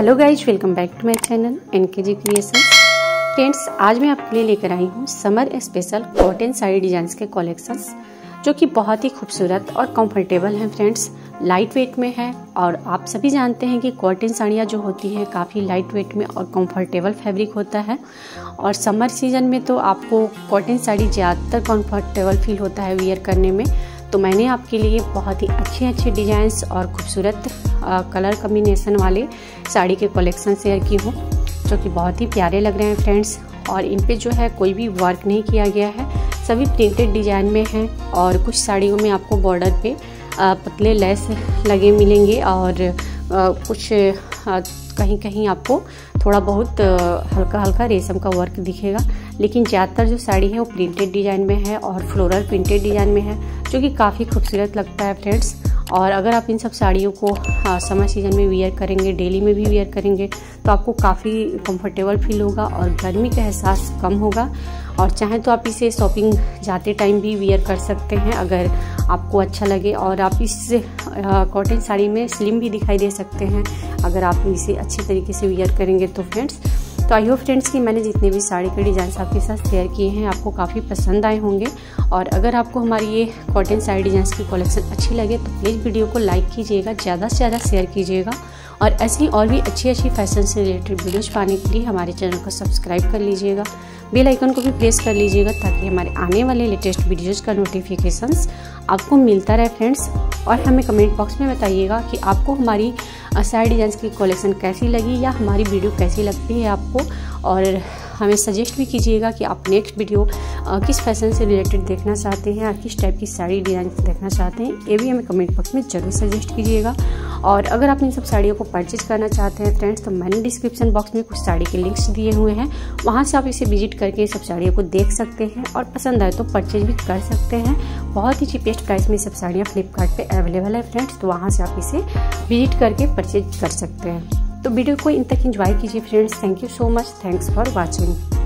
Hello guys welcome back to my channel N K G creation friends आज मैं आपके लिए लेकर आई हूँ summer special cotton sari designs के कलेक्शंस जो कि बहुत ही खूबसूरत और कंफर्टेबल हैं फ्रेंड्स लाइट वेट में है और आप सभी जानते हैं कि कॉटन साड़ियाँ जो होती हैं काफ़ी लाइट वेट में और कंफर्टेबल फैब्रिक होता है। और समर सीज़न में तो आपको कॉटन साड़ी ज़्यादातर कंफर्टेबल फील होता है वियर करने में। तो मैंने आपके लिए बहुत ही अच्छे अच्छे डिजाइंस और खूबसूरत कलर कम्बिनेशन वाले साड़ी के कलेक्शन शेयर की हूँ, जो कि बहुत ही प्यारे लग रहे हैं फ्रेंड्स। और इन पे जो है कोई भी वर्क नहीं किया गया है। सभी प्रिंटेड डिज़ाइन में हैं और कुछ साड़ियों में आपको बॉर्डर पे पतले लेस लगे मिलेंगे और कुछ कहीं कहीं आपको थोड़ा बहुत हल्का हल्का रेशम का वर्क दिखेगा। लेकिन ज़्यादातर जो साड़ी है वो प्रिंटेड डिज़ाइन में है और फ्लोरल प्रिंटेड डिज़ाइन में है। जो कि काफ़ी खूबसूरत लगता है फ्रेंड्स और अगर आप इन सब साड़ियों को समर सीज़न में वियर करेंगे डेली में भी वियर करेंगे तो आपको काफ़ी कंफर्टेबल फील होगा और गर्मी का एहसास कम होगा. और चाहें तो आप इसे शॉपिंग जाते टाइम भी वियर कर सकते हैं अगर आपको अच्छा लगे. और आप इस कॉटन साड़ी में स्लिम भी दिखाई दे सकते हैं अगर आप इसे अच्छे तरीके से वियर करेंगे तो फ्रेंड्स तो आई होप फ्रेंड्स कि मैंने जितने भी साड़ी के डिज़ाइन आपके साथ शेयर किए हैं, आपको काफ़ी पसंद आए होंगे। और अगर आपको हमारी ये कॉटन साड़ी डिज़ाइन की कलेक्शन अच्छी लगे तो प्लीज़ वीडियो को लाइक कीजिएगा, ज़्यादा से ज़्यादा शेयर कीजिएगा। और ऐसी और भी अच्छी अच्छी फ़ैशन से रिलेटेड वीडियोज़ पाने के लिए हमारे चैनल को सब्सक्राइब कर लीजिएगा। बेल आइकन को भी प्रेस कर लीजिएगा ताकि हमारे आने वाले लेटेस्ट वीडियोज़ का नोटिफिकेशंस आपको मिलता रहे फ्रेंड्स। और हमें कमेंट बॉक्स में बताइएगा कि आपको हमारी साइड डिज़ाइन की कलेक्शन कैसी लगी या हमारी वीडियो कैसी लगती है आपको। और हमें सजेस्ट भी कीजिएगा कि आप नेक्स्ट वीडियो किस फ़ैशन से रिलेटेड देखना चाहते हैं या किस टाइप की साड़ी डिज़ाइन देखना चाहते हैं, ये भी हमें कमेंट बॉक्स में ज़रूर सजेस्ट कीजिएगा। और अगर आप इन सब साड़ियों को परचेज करना चाहते हैं फ्रेंड्स तो मैंने डिस्क्रिप्शन बॉक्स में कुछ साड़ी के लिंक्स दिए हुए हैं। वहाँ से आप इसे विज़िट करके सब साड़ियों को देख सकते हैं और पसंद आए तो परचेज भी कर सकते हैं। बहुत ही चीपेस्ट प्राइस में सब साड़ियाँ फ्लिपकार्ट अवेलेबल है फ्रेंड्स तो वहाँ से आप इसे विज़िट करके परचेज कर सकते हैं। तो वीडियो को इन तक एंजॉय कीजिए friends thank you so much thanks for watching